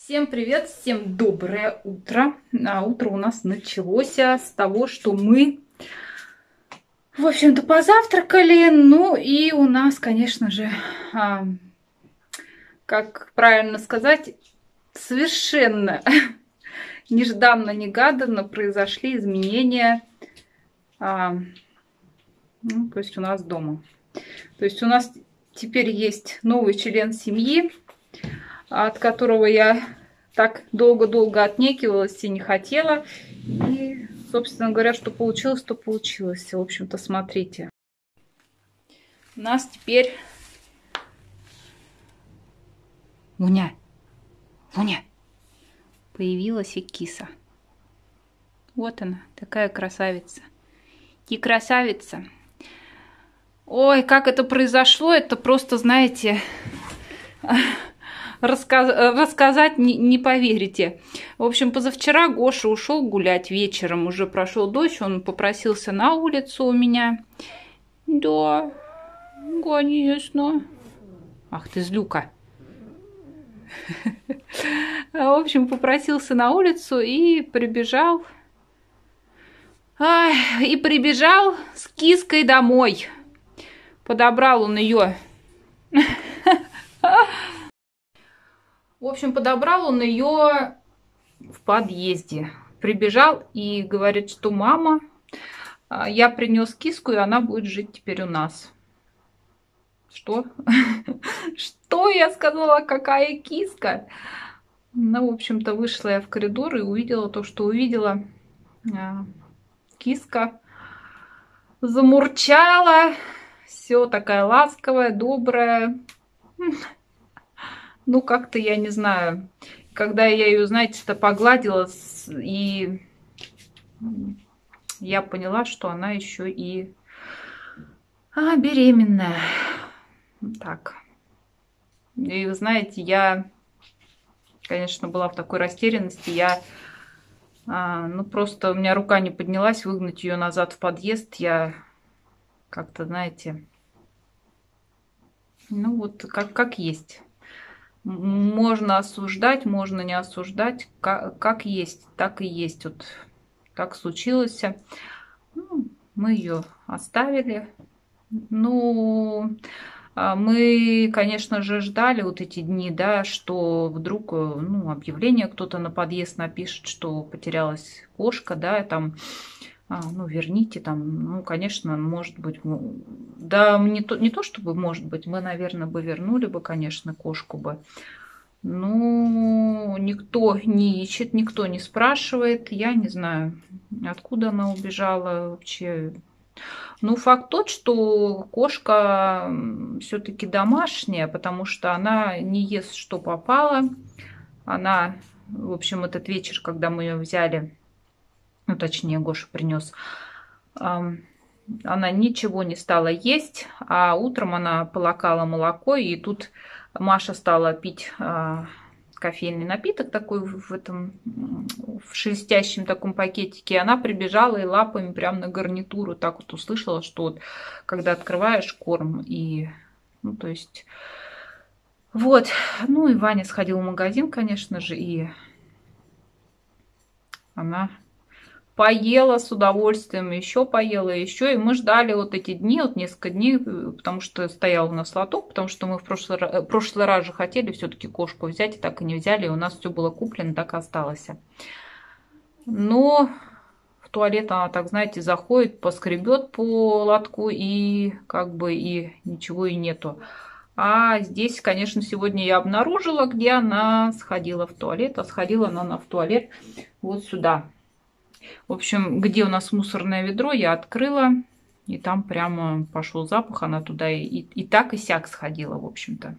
Всем привет, всем доброе утро. А утро у нас началось с того, что мы, в общем-то, позавтракали. Ну и у нас, конечно же, а, как правильно сказать, совершенно нежданно-негаданно произошли изменения, а, ну, то есть у нас дома. То есть у нас теперь есть новый член семьи, от которого я так долго-долго отнекивалась и не хотела. И, собственно говоря, что получилось, то получилось. В общем-то, смотрите. У нас теперь... Луня, Луня, появилась и киса. Вот она, такая красавица. И красавица. Ой, как это произошло, это просто, знаете, рассказ рассказать не, не поверите. В общем, позавчера Гоша ушел гулять вечером, уже прошел дождь, он попросился на улицу у меня. Да, конечно. Ах ты злюка. В общем, попросился на улицу и прибежал. И прибежал с киской домой. Подобрал он ее. В общем, подобрал он ее в подъезде. Прибежал и говорит, что мама, а, я принес киску, и она будет жить теперь у нас. Что? Что я сказала? Какая киска? Ну, в общем-то, вышла я в коридор и увидела то, что увидела. А, киска замурчала. Все такая ласковая, добрая. Ну, как-то я не знаю. Когда я ее, знаете-то, погладила, и я поняла, что она еще и а, беременная. Так. И вы знаете, я, конечно, была в такой растерянности. Я, а, ну, просто у меня рука не поднялась выгнать ее назад в подъезд. Я как-то, знаете, ну, вот как, как есть. Можно осуждать, можно не осуждать, как, как есть, так и есть. Вот так случилось. Ну, мы ее оставили. Ну, а мы, конечно же, ждали вот эти дни, да, что вдруг, ну, объявление кто-то на подъезд напишет, что потерялась кошка, да, там а, ну, верните там, ну, конечно, может быть, да, не то, не то чтобы, может быть, мы, наверное, бы вернули бы, конечно, кошку бы, ну, никто не ищет, никто не спрашивает, я не знаю, откуда она убежала вообще. Ну, факт тот, что кошка все-таки домашняя, потому что она не ест, что попало. Она, в общем, этот вечер, когда мы ее взяли, ну точнее Гоша принес, она ничего не стала есть, а утром она полакала молоко, и тут Маша стала пить а, кофейный напиток такой в этом в шелестящем таком пакетике. Она прибежала и лапами прям на гарнитуру так вот услышала, что вот когда открываешь корм и ну то есть вот. Ну и Ваня сходил в магазин, конечно же, и она поела с удовольствием, еще поела, еще. И мы ждали вот эти дни, вот несколько дней, потому что стоял у нас лоток, потому что мы в прошлый, э, прошлый раз же хотели все-таки кошку взять, и так и не взяли, и у нас все было куплено, так и осталось. Но в туалет она так, знаете, заходит, поскребет по лотку, и как бы и ничего и нету. А здесь, конечно, сегодня я обнаружила, где она сходила в туалет. А сходила она в туалет вот сюда. В общем, где у нас мусорное ведро, я открыла, и там прямо пошел запах, она туда и, и, и так, и сяк сходила, в общем-то.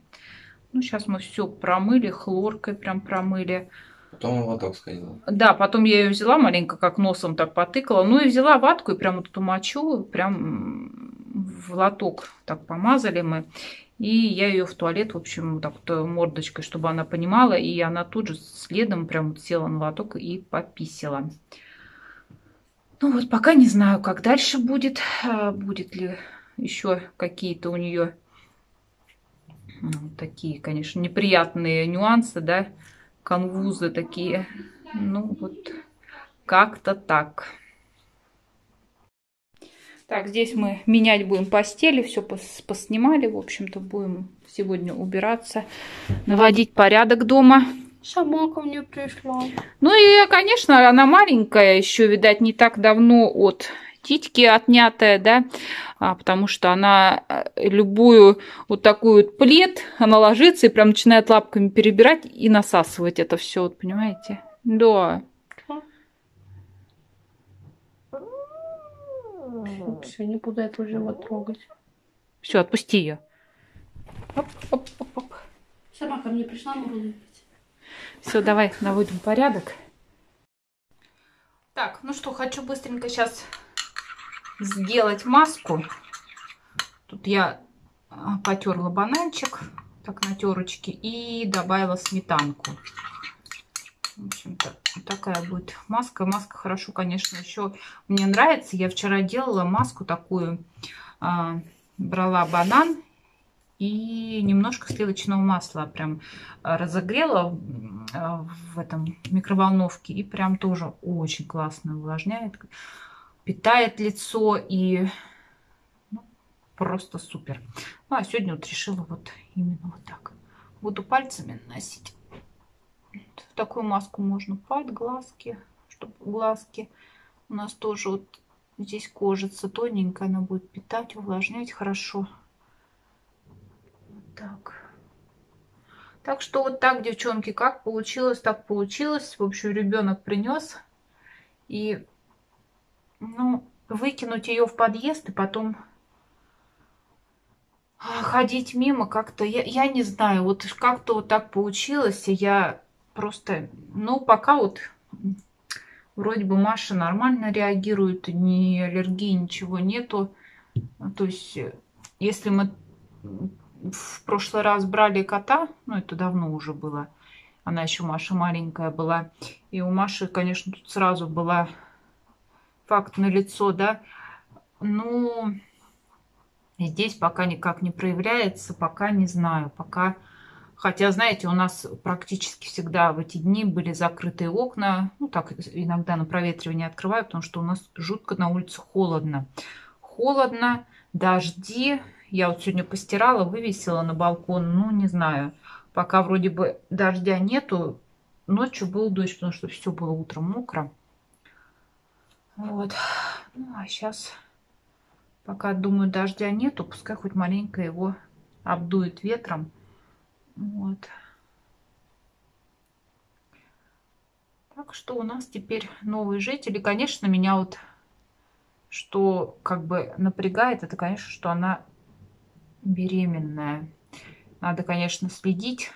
Ну, сейчас мы все промыли, хлоркой прям промыли. Потом в лоток сходила. Да, потом я ее взяла маленько, как носом так потыкала. Ну и взяла ватку и прям вот эту мочу, прям в лоток так помазали мы. И я ее в туалет, в общем, так вот мордочкой, чтобы она понимала. И она тут же следом прям села на лоток и пописила. Ну вот пока не знаю, как дальше будет. А, будет ли еще какие-то у нее такие, конечно, неприятные нюансы, да, конвузы такие. Ну вот, как-то так. Так, здесь мы менять будем постели, все пос поснимали. В общем-то, будем сегодня убираться, наводить порядок дома. Сама ко мне пришла. Ну и, конечно, она маленькая еще, видать, не так давно от титьки отнятая, да, а, потому что она э, любую вот такую вот плед, она ложится и прям начинает лапками перебирать и насасывать это все, вот, понимаете? Да. Все, не буду этого живот трогать. Все, отпусти ее. Оп, оп, оп, оп. Сама ко мне пришла, буду Все, давай наводим порядок. Так, ну что, хочу быстренько сейчас сделать маску. Тут я а, потерла бананчик, так на терочке, и добавила сметанку. В общем-то, такая будет маска. Маска хорошо, конечно, еще мне нравится. Я вчера делала маску такую. А, брала банан и немножко сливочного масла прям разогрела а, в этом микроволновке. И прям тоже очень классно увлажняет, питает лицо и ну, просто супер. Ну, а сегодня вот решила вот именно вот так. Буду пальцами наносить в такую маску можно под глазки, чтобы глазки у нас тоже вот здесь кожица тоненькая, она будет питать, увлажнять хорошо. Так. Так что вот так, девчонки, как получилось, так получилось. В общем, ребенок принес. И, ну, выкинуть ее в подъезд и потом ходить мимо как-то, я, я не знаю, вот как-то вот так получилось, я просто, ну, пока вот вроде бы Маша нормально реагирует, ни аллергии, ничего нету. То есть, если мы в прошлый раз брали кота, ну, это давно уже было, она еще Маша маленькая была, и у Маши, конечно, тут сразу была факт на лицо, да, ну, здесь пока никак не проявляется, пока не знаю, пока Хотя, знаете, у нас практически всегда в эти дни были закрытые окна. Ну, так иногда на проветривание открываю, потому что у нас жутко на улице холодно. Холодно, дожди. Я вот сегодня постирала, вывесила на балкон. Ну, не знаю. Пока вроде бы дождя нету. Ночью был дождь, потому что все было утром мокро. Вот. Ну, а сейчас, пока, думаю, дождя нету, пускай хоть маленько его обдует ветром. Вот. Так что у нас теперь новые жители. Конечно, меня вот что как бы напрягает, это, конечно, что она беременная. Надо, конечно, следить,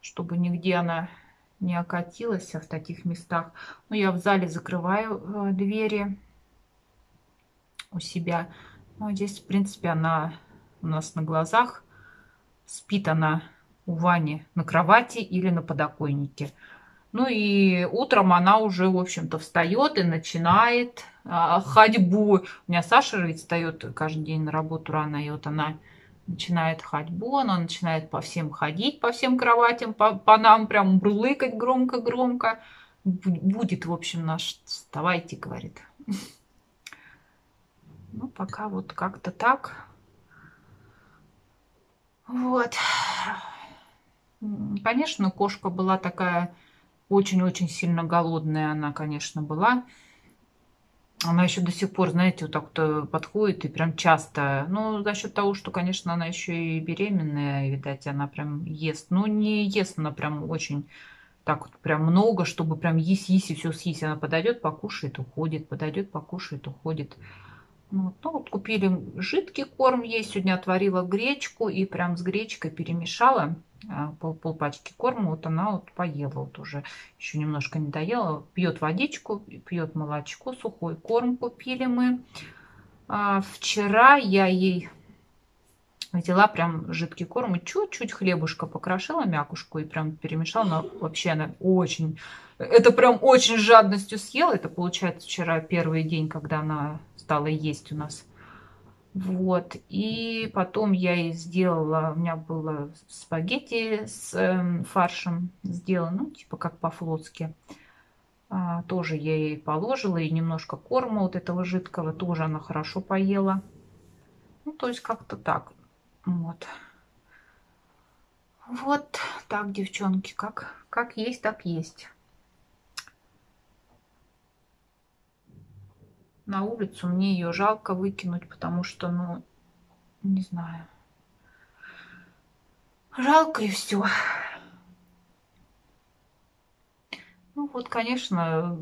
чтобы нигде она не окатилась в таких местах. Но я в зале закрываю э, двери у себя. Ну, здесь, в принципе, она у нас на глазах. Спит она у Вани на кровати или на подоконнике. Ну и утром она уже, в общем-то, встает и начинает а, ходьбу. У меня Саша ведь встает каждый день на работу рано, и вот она начинает ходьбу, она начинает по всем ходить, по всем кроватям, по, по нам прям бурлыкать громко-громко. Будет, в общем, наш, вставайте, говорит. Ну, пока вот как-то так. Вот. Конечно, кошка была такая очень-очень сильно голодная. Она, конечно, была. Она еще до сих пор, знаете, вот так вот э, подходит и прям часто. Ну, за счет того, что, конечно, она еще и беременная, видать, она прям ест. Ну, не ест она прям очень так вот прям много, чтобы прям есть, есть и все съесть. Она подойдет, покушает, уходит, подойдет, покушает, уходит. Вот. Ну, вот купили жидкий корм ей. Сегодня отварила гречку и прям с гречкой перемешала а, пол, пол пачки корма. Вот она вот поела вот уже. Еще немножко не доела. Пьет водичку, пьет молочко, сухой корм купили мы. А вчера я ей взяла прям жидкий корм и чуть-чуть хлебушка покрошила мякушку и прям перемешала. Но вообще она очень... Это прям очень жадностью съела. Это получается вчера первый день, когда она стала есть у нас. Вот. И потом я и сделала, у меня было спагетти с э, фаршем сделано, ну, типа как по-флотски. А, тоже я ей положила и немножко корма вот этого жидкого, тоже она хорошо поела. Ну, то есть как-то так. Вот. Вот так, девчонки, как, как есть, так есть. на улицу, мне ее жалко выкинуть, потому что, ну, не знаю. Жалко и все. Ну вот, конечно,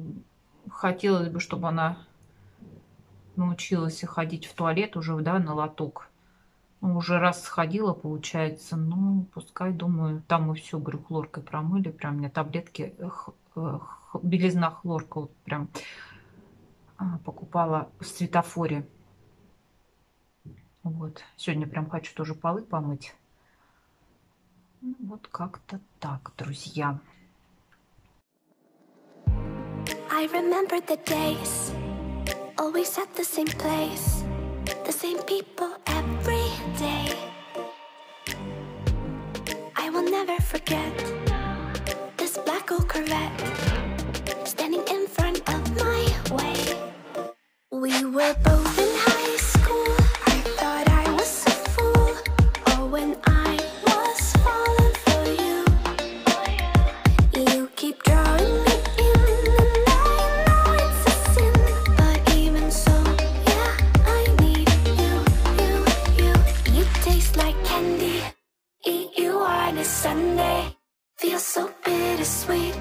хотелось бы, чтобы она научилась ходить в туалет уже, да, на лоток. Уже раз сходила, получается, ну, пускай, думаю, там мы все, говорю, хлоркой промыли, прям меня таблетки, э, белизна хлорка, вот прям а, покупала в светофоре. Вот. Сегодня прям хочу тоже полы помыть. Ну, вот как-то так, друзья. I remember the days Always at the same place The same people never forget. This black old Corvette Standing in front of my way. We were both sweet.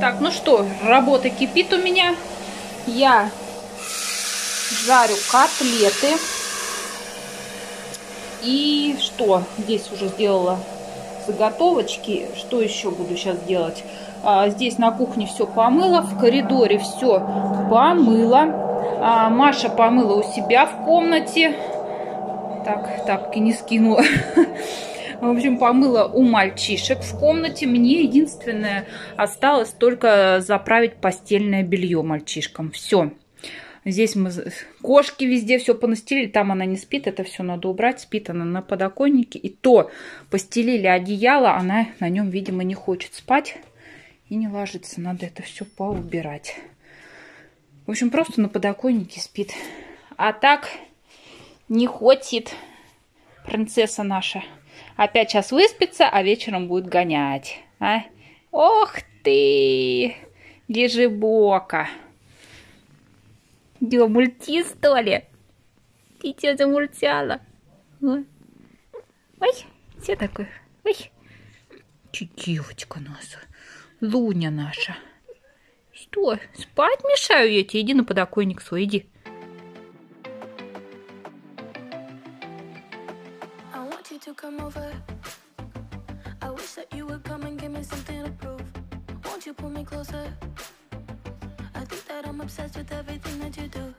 Так, ну что, работа кипит у меня. Я жарю котлеты. И что? Здесь уже сделала заготовочки. Что еще буду сейчас делать? А, здесь на кухне все помыла. В коридоре все помыла. А, Маша помыла у себя в комнате. Так, тапки не скинула. В общем, помыла у мальчишек в комнате. Мне единственное осталось только заправить постельное белье мальчишкам. Все. Здесь мы кошки везде все понастелили. Там она не спит, это все надо убрать. Спит она на подоконнике. И то постелили одеяло, она на нем, видимо, не хочет спать и не ложится. Надо это все поубирать. В общем, просто на подоконнике спит. А так не хочет принцесса наша. Опять сейчас выспится, а вечером будет гонять. А? Ох ты! Лежебока! Дё, мульти, что ли? Ты что замультяла? Ой, все такое. Ой, девочка наша, Луня наша. Что, спать мешаю я тебе? Иди на подоконник свой, иди. Come over. I wish that you would come and give me something to prove. Won't you pull me closer? I think that I'm obsessed with everything that you do.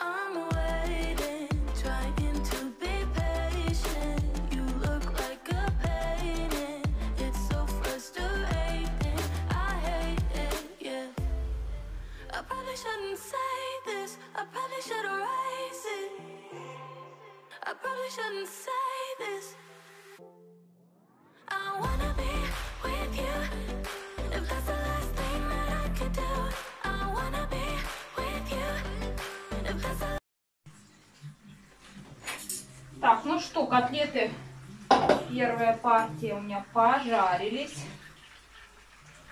I'm waiting, trying to be patient. You look like a painting. It's so frustrating. I hate it, yeah. I probably shouldn't say this. I probably should erase it. I probably shouldn't say Так, ну что, котлеты первая партия у меня пожарились.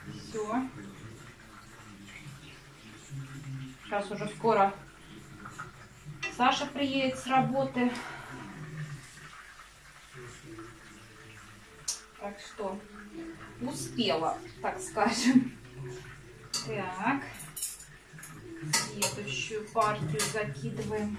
Все. Сейчас уже скоро Саша приедет с работы. Так что успела, так скажем. Так. Следующую партию закидываем.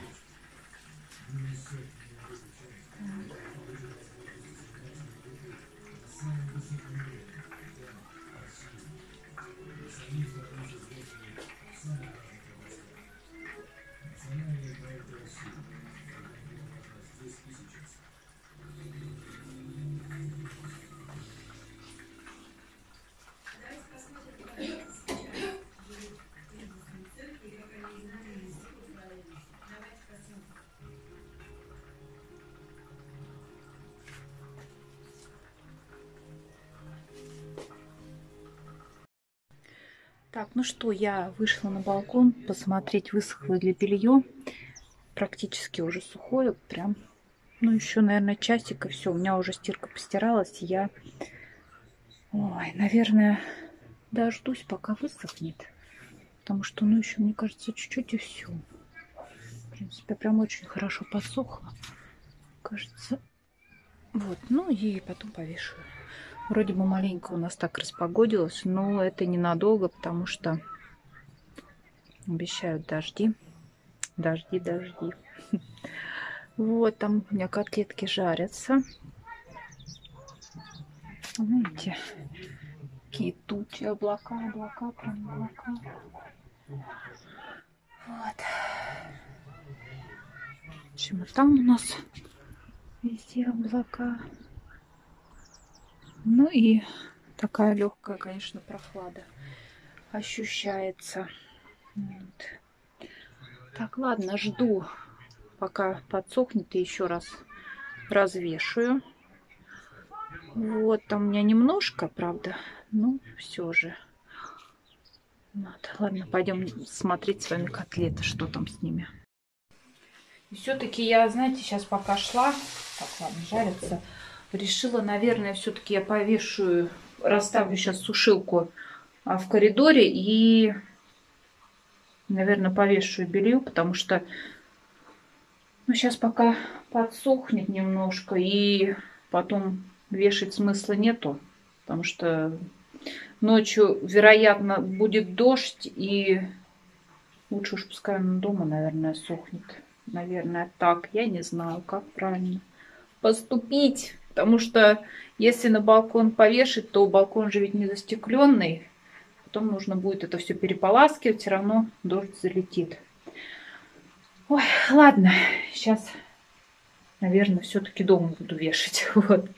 Так, ну что, я вышла на балкон посмотреть, высохло ли белье. Практически уже сухое, прям, ну еще, наверное, часик и все. У меня уже стирка постиралась, я, ой, наверное, дождусь, пока высохнет. Потому что, ну, еще, мне кажется, чуть-чуть и все. В принципе, прям очень хорошо посохло. Кажется, вот, ну и потом повешаю. Вроде бы маленько у нас так распогодилось, но это ненадолго, потому что обещают дожди. Дожди, дожди. Вот, там у меня котлетки жарятся. Знаете, какие тучи, облака, облака, прям облака. Вот. Почему там у нас везде облака. Ну и такая легкая, конечно, прохлада ощущается. Вот. Так, ладно, жду, пока подсохнет и еще раз развешаю. Вот, там у меня немножко, правда, ну все же. Вот. Ладно, пойдем смотреть с вами котлеты, что там с ними. Все-таки я, знаете, сейчас пока шла, так, ладно, жарится, решила, наверное, все-таки я повешу, расставлю сейчас сушилку а, в коридоре и, наверное, повешу белье, потому что ну, сейчас пока подсохнет немножко и потом вешать смысла нету, потому что ночью, вероятно, будет дождь и лучше уж пускай он дома, наверное, сохнет. Наверное, так. Я не знаю, как правильно поступить. Потому что если на балкон повешать, то балкон же ведь не застекленный. Потом нужно будет это все переполаскивать, все равно дождь залетит. Ой, ладно, сейчас, наверное, все-таки дома буду вешать. Вот.